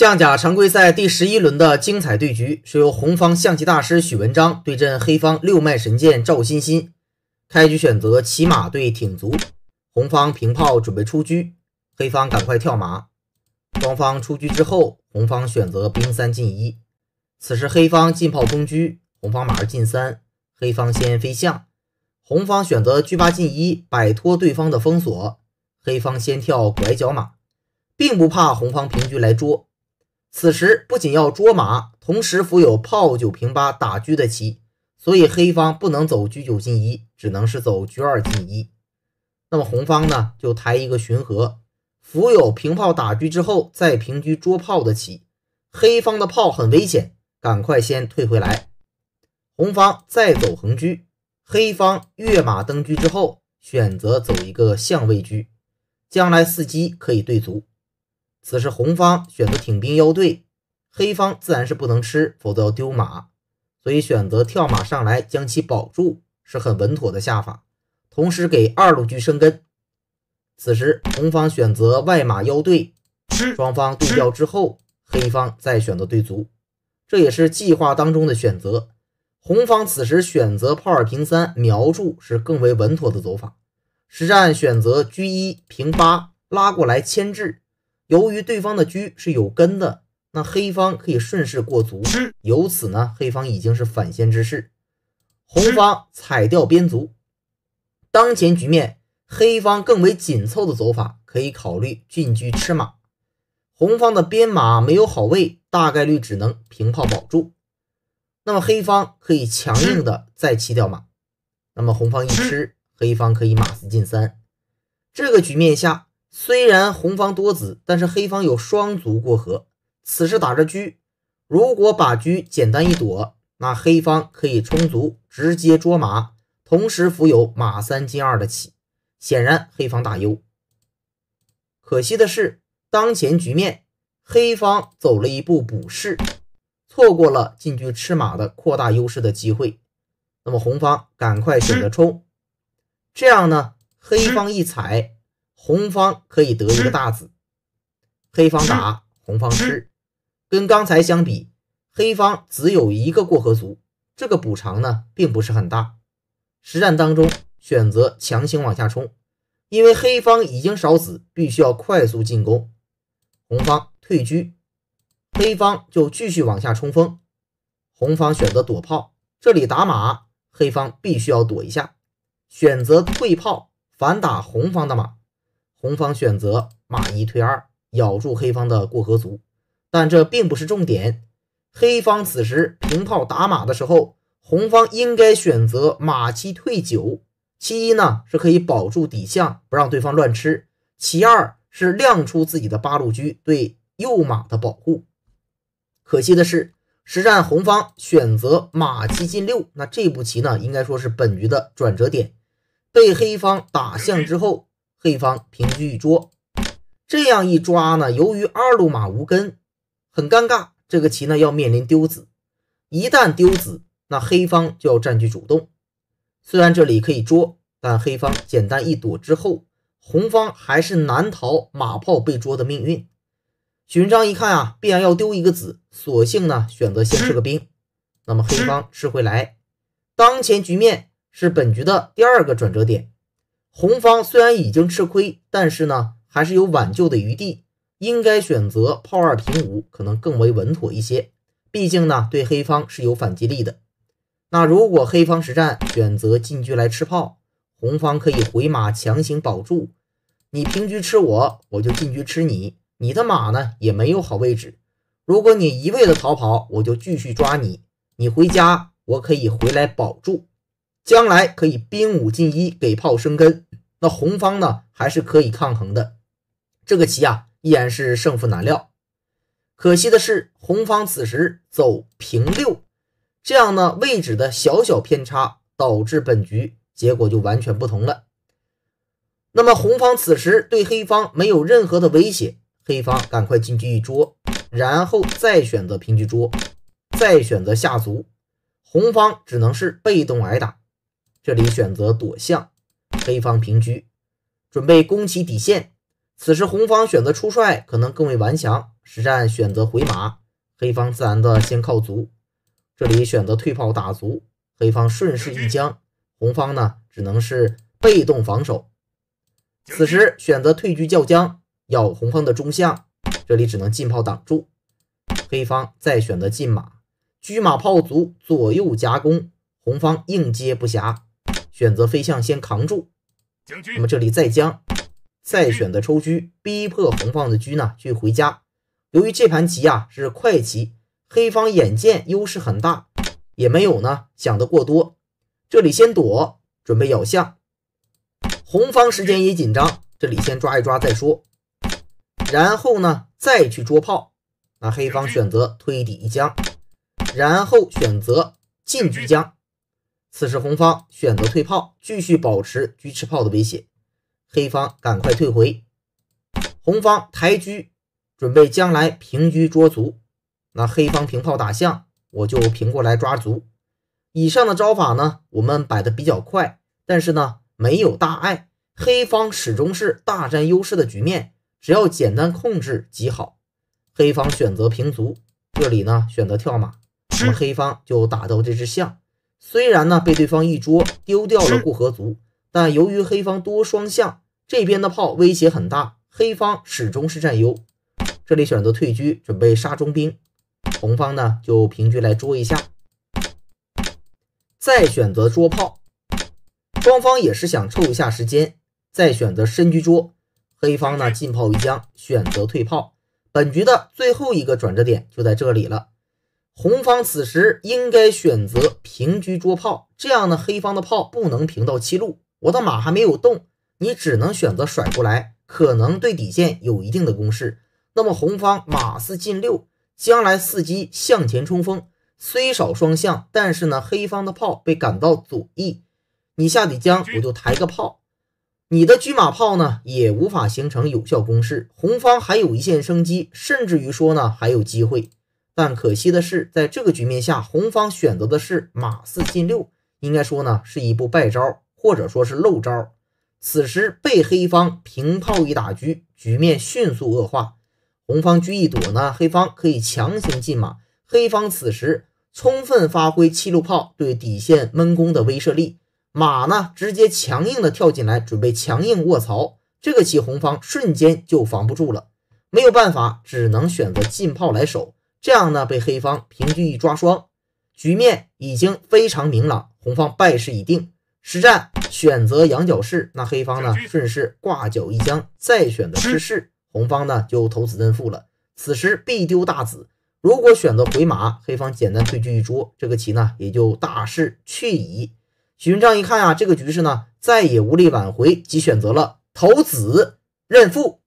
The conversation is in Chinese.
象甲常规赛第十一轮的精彩对局是由红方象棋大师许文章对阵黑方六脉神剑赵欣欣。开局选择骑马对挺卒，红方平炮准备出车，黑方赶快跳马。双方出车之后，红方选择兵三进一。此时黑方进炮攻车，红方马儿进三，黑方先飞象。红方选择车八进一，摆脱对方的封锁。黑方先跳拐角马，并不怕红方平车来捉。此时不仅要捉马，同时伏有炮九平八打车的棋，所以黑方不能走车九进一，只能是走车二进一。那么红方呢，就抬一个巡河，伏有平炮打车之后再平车捉炮的棋。黑方的炮很危险，赶快先退回来。红方再走横车，黑方跃马登车之后，选择走一个象位车，将来伺机可以对卒。此时红方选择挺兵腰对，黑方自然是不能吃，否则要丢马，所以选择跳马上来将其保住是很稳妥的下法，同时给二路车生根。此时红方选择外马腰对，双方对调之后，黑方再选择对卒，这也是计划当中的选择。红方此时选择炮二平三瞄住是更为稳妥的走法，实战选择车一平八拉过来牵制。由于对方的车是有根的，那黑方可以顺势过卒，由此呢，黑方已经是反先之势。红方踩掉边卒，当前局面黑方更为紧凑的走法，可以考虑进车吃马。红方的边马没有好位，大概率只能平炮保住。那么黑方可以强硬的再弃掉马。那么红方一吃，黑方可以马四进三。这个局面下。虽然红方多子，但是黑方有双卒过河。此时打着车，如果把车简单一躲，那黑方可以冲卒，直接捉马，同时伏有马三进二的棋，显然黑方大优。可惜的是，当前局面黑方走了一步补士，错过了进车吃马的扩大优势的机会。那么红方赶快选择冲，这样呢，黑方一踩。红方可以得一个大子，黑方打，红方吃。跟刚才相比，黑方只有一个过河卒，这个补偿呢并不是很大。实战当中选择强行往下冲，因为黑方已经少子，必须要快速进攻。红方退车，黑方就继续往下冲锋。红方选择躲炮，这里打马，黑方必须要躲一下，选择退炮反打红方的马。红方选择马一退二，咬住黑方的过河卒，但这并不是重点。黑方此时平炮打马的时候，红方应该选择马七退九。其一呢是可以保住底象，不让对方乱吃；其二是亮出自己的八路车对右马的保护。可惜的是，实战红方选择马七进六，那这步棋呢，应该说是本局的转折点，被黑方打象之后。黑方平车一捉，这样一抓呢，由于二路马无根，很尴尬。这个棋呢要面临丢子，一旦丢子，那黑方就要占据主动。虽然这里可以捉，但黑方简单一躲之后，红方还是难逃马炮被捉的命运。许文章一看啊，必然要丢一个子，索性呢选择先吃个兵。那么黑方吃回来，当前局面是本局的第二个转折点。红方虽然已经吃亏，但是呢，还是有挽救的余地。应该选择炮二平五，可能更为稳妥一些。毕竟呢，对黑方是有反击力的。那如果黑方实战选择进车来吃炮，红方可以回马强行保住。你平车吃我，我就进车吃你。你的马呢也没有好位置。如果你一味的逃跑，我就继续抓你。你回家，我可以回来保住。将来可以兵五进一给炮生根，那红方呢还是可以抗衡的。这个棋啊依然是胜负难料。可惜的是，红方此时走平六，这样呢位置的小小偏差导致本局结果就完全不同了。那么红方此时对黑方没有任何的威胁，黑方赶快进车一捉，然后再选择平车捉，再选择下卒，红方只能是被动挨打。这里选择躲象，黑方平车，准备攻其底线。此时红方选择出帅，可能更为顽强。实战选择回马，黑方自然的先靠卒。这里选择退炮打卒，黑方顺势一将，红方呢只能是被动防守。此时选择退车叫将，要红方的中象，这里只能进炮挡住。黑方再选择进马，车马炮卒左右夹攻，红方应接不暇，选择飞象先扛住。那么这里再将。再选择抽车，逼迫红方的车呢去回家。由于这盘棋啊是快棋，黑方眼见优势很大，也没有呢想得过多。这里先躲，准备咬象。红方时间也紧张，这里先抓一抓再说。然后呢再去捉炮。那黑方选择推底一将，然后选择进车将。此时红方选择退炮，继续保持车吃炮的威胁。黑方赶快退回，红方抬车准备将来平车捉卒。那黑方平炮打象，我就平过来抓卒。以上的招法呢，我们摆的比较快，但是呢没有大碍。黑方始终是大占优势的局面，只要简单控制即好。黑方选择平卒，这里呢选择跳马，那么黑方就打到这只象。虽然呢被对方一捉丢掉了过河卒。但由于黑方多双象，这边的炮威胁很大，黑方始终是占优。这里选择退车，准备杀中兵。红方呢就平车来捉一下，再选择捉炮。双方也是想凑一下时间，再选择深车捉。黑方呢进炮一将，选择退炮。本局的最后一个转折点就在这里了。红方此时应该选择平车捉炮，这样呢黑方的炮不能平到七路。我的马还没有动，你只能选择甩过来，可能对底线有一定的攻势。那么红方马四进六，将来伺机向前冲锋，虽少双象，但是呢，黑方的炮被赶到左翼，你下底将我就抬个炮，你的车马炮呢也无法形成有效攻势。红方还有一线生机，甚至于说呢还有机会。但可惜的是，在这个局面下，红方选择的是马四进六，应该说呢是一步败招。或者说是漏招，此时被黑方平炮一打车，局面迅速恶化。红方车一躲呢，黑方可以强行进马。黑方此时充分发挥七路炮对底线闷攻的威慑力，马呢直接强硬的跳进来，准备强硬卧槽。这个棋红方瞬间就防不住了，没有办法，只能选择进炮来守。这样呢，被黑方平车一抓双，局面已经非常明朗，红方败势已定。实战选择羊角式，那黑方呢顺势挂角一将，再选择吃士，红方呢就投子认负了。此时必丢大子，如果选择回马，黑方简单退车一捉，这个棋呢也就大势去矣。许文章一看啊，这个局势呢再也无力挽回，即选择了投子认负。